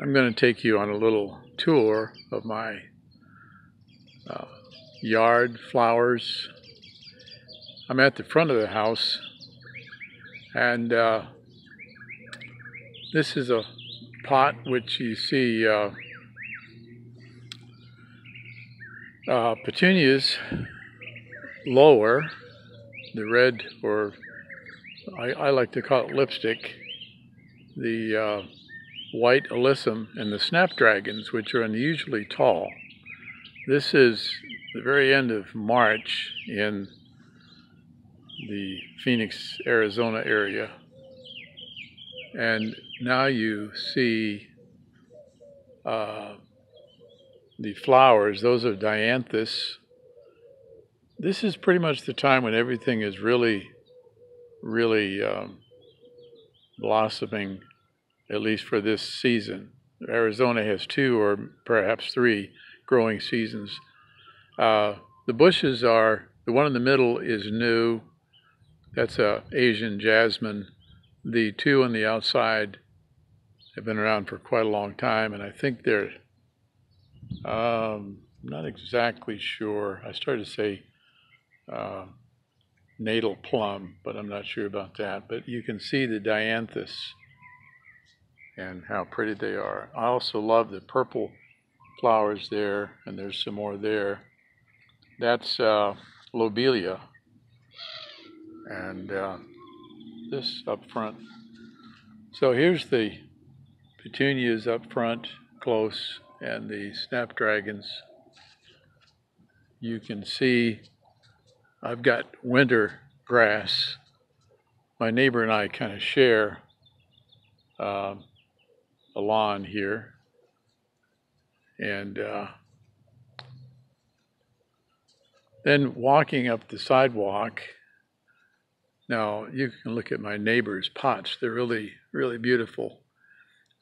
I'm going to take you on a little tour of my uh, yard flowers. I'm at the front of the house and uh, this is a pot which you see uh, uh, petunias lower, the red or I, I like to call it lipstick, the uh, white alyssum and the snapdragons, which are unusually tall. This is the very end of March in the Phoenix, Arizona area. And now you see uh, the flowers, those are dianthus. This is pretty much the time when everything is really, really um, blossoming at least for this season. Arizona has two or perhaps three growing seasons. Uh, the bushes are, the one in the middle is new. That's a Asian jasmine. The two on the outside have been around for quite a long time, and I think they're, um, not exactly sure. I started to say uh, natal plum, but I'm not sure about that. But you can see the dianthus and how pretty they are. I also love the purple flowers there, and there's some more there. That's uh, lobelia, and uh, this up front. So here's the petunias up front, close, and the snapdragons. You can see I've got winter grass. My neighbor and I kind of share. Um, a lawn here. And uh, then walking up the sidewalk, now you can look at my neighbor's pots. They're really, really beautiful.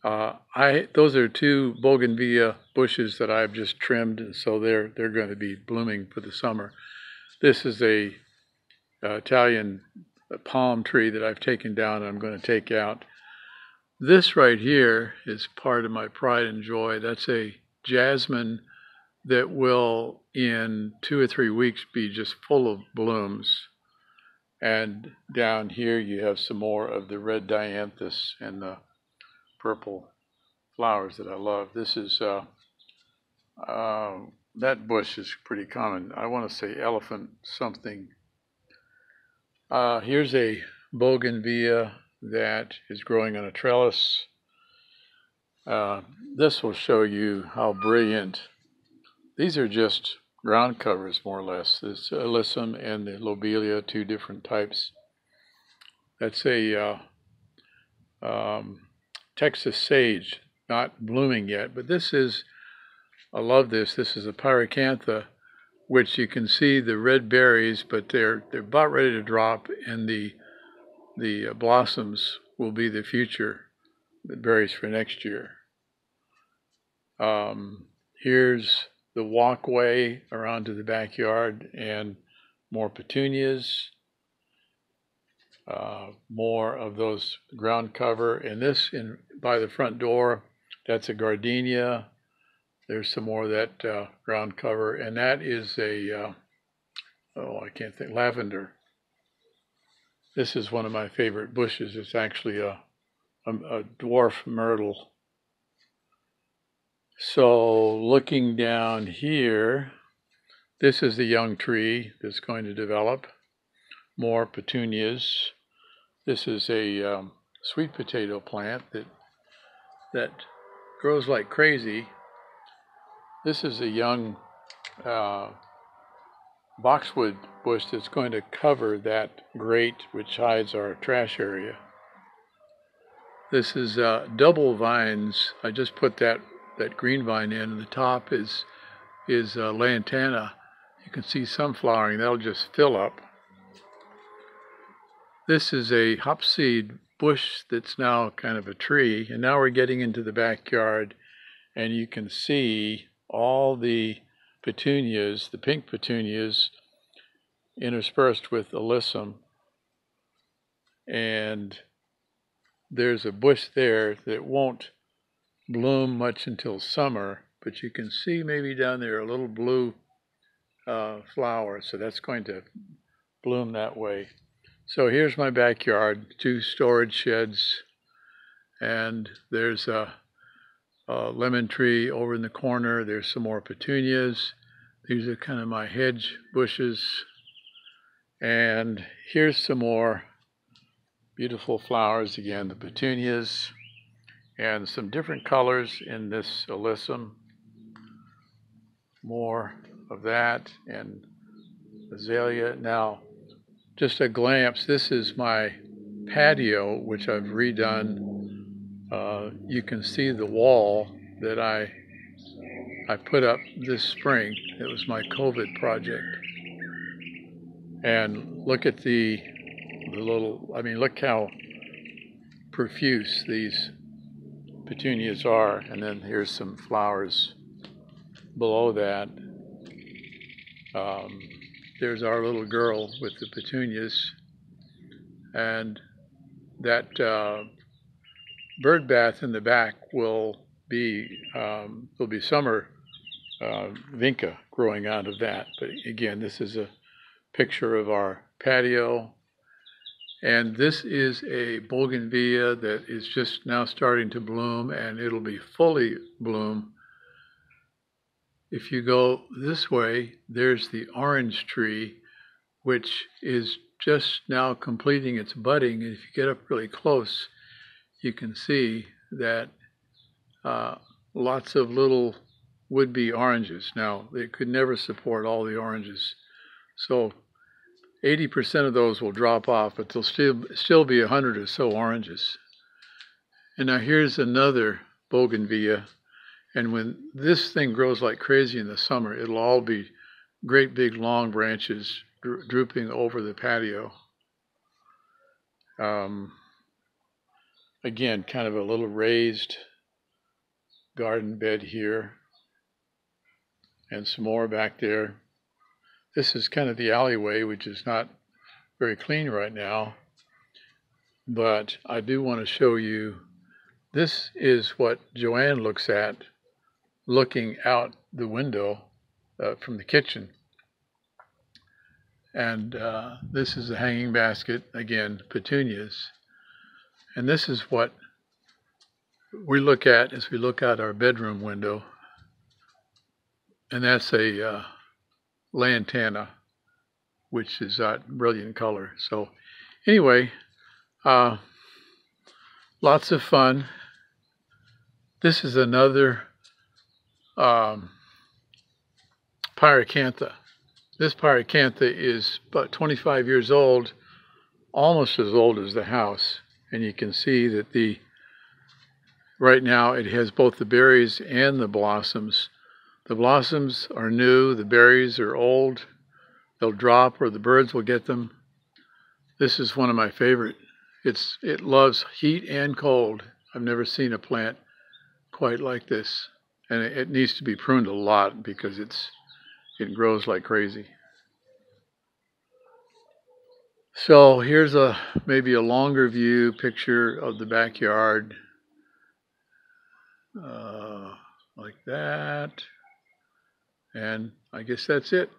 Uh, I those are two bougainvillea bushes that I've just trimmed, and so they're they're going to be blooming for the summer. This is a uh, Italian palm tree that I've taken down and I'm going to take out. This right here is part of my pride and joy. That's a jasmine that will, in two or three weeks, be just full of blooms. And down here, you have some more of the red dianthus and the purple flowers that I love. This is, uh, uh, that bush is pretty common. I want to say elephant something. Uh, here's a bougainvillea that is growing on a trellis. Uh, this will show you how brilliant. These are just ground covers, more or less. This alyssum and the lobelia, two different types. That's a uh, um, Texas sage, not blooming yet, but this is, I love this. This is a pyracantha, which you can see the red berries, but they're they're about ready to drop, and the the uh, blossoms will be the future that berries for next year. Um, here's the walkway around to the backyard and more petunias, uh, more of those ground cover. And this in by the front door, that's a gardenia. There's some more of that uh, ground cover, and that is a uh, oh I can't think lavender. This is one of my favorite bushes. It's actually a, a, a dwarf myrtle. So looking down here, this is the young tree that's going to develop. More petunias. This is a um, sweet potato plant that that grows like crazy. This is a young uh, boxwood bush that's going to cover that grate which hides our trash area. This is uh, double vines. I just put that, that green vine in, the top is, is uh, lantana. You can see some flowering. That'll just fill up. This is a hopseed bush that's now kind of a tree, and now we're getting into the backyard, and you can see all the petunias, the pink petunias, interspersed with alyssum. And there's a bush there that won't bloom much until summer, but you can see maybe down there a little blue uh, flower, so that's going to bloom that way. So here's my backyard, two storage sheds, and there's a, a lemon tree over in the corner. There's some more petunias. These are kind of my hedge bushes. And here's some more beautiful flowers again, the petunias and some different colors in this alyssum. More of that and azalea. Now, just a glance, this is my patio, which I've redone. Uh, you can see the wall that I I put up this spring. It was my COVID project. And look at the the little, I mean, look how profuse these petunias are. And then here's some flowers below that. Um, there's our little girl with the petunias. And that uh, bird bath in the back will be, um, will be summer uh, vinca growing out of that. But again, this is a picture of our patio and this is a bougainvillea that is just now starting to bloom and it'll be fully bloom. If you go this way, there's the orange tree, which is just now completing its budding. And if you get up really close, you can see that uh, lots of little would-be oranges. Now, they could never support all the oranges. So 80% of those will drop off, but there'll still, still be 100 or so oranges. And now here's another bougainvillea. And when this thing grows like crazy in the summer, it'll all be great big long branches dro drooping over the patio. Um, again, kind of a little raised garden bed here. And some more back there. This is kind of the alleyway, which is not very clean right now. But I do want to show you, this is what Joanne looks at looking out the window uh, from the kitchen. And uh, this is a hanging basket, again, petunias. And this is what we look at as we look out our bedroom window. And that's a uh, lantana, which is that brilliant color. So anyway, uh, lots of fun. This is another um, pyracantha. This pyracantha is about 25 years old, almost as old as the house. And you can see that the right now it has both the berries and the blossoms. The blossoms are new, the berries are old. They'll drop or the birds will get them. This is one of my favorite. It's it loves heat and cold. I've never seen a plant quite like this. And it, it needs to be pruned a lot because it's it grows like crazy. So here's a maybe a longer view picture of the backyard. Uh, like that. And I guess that's it.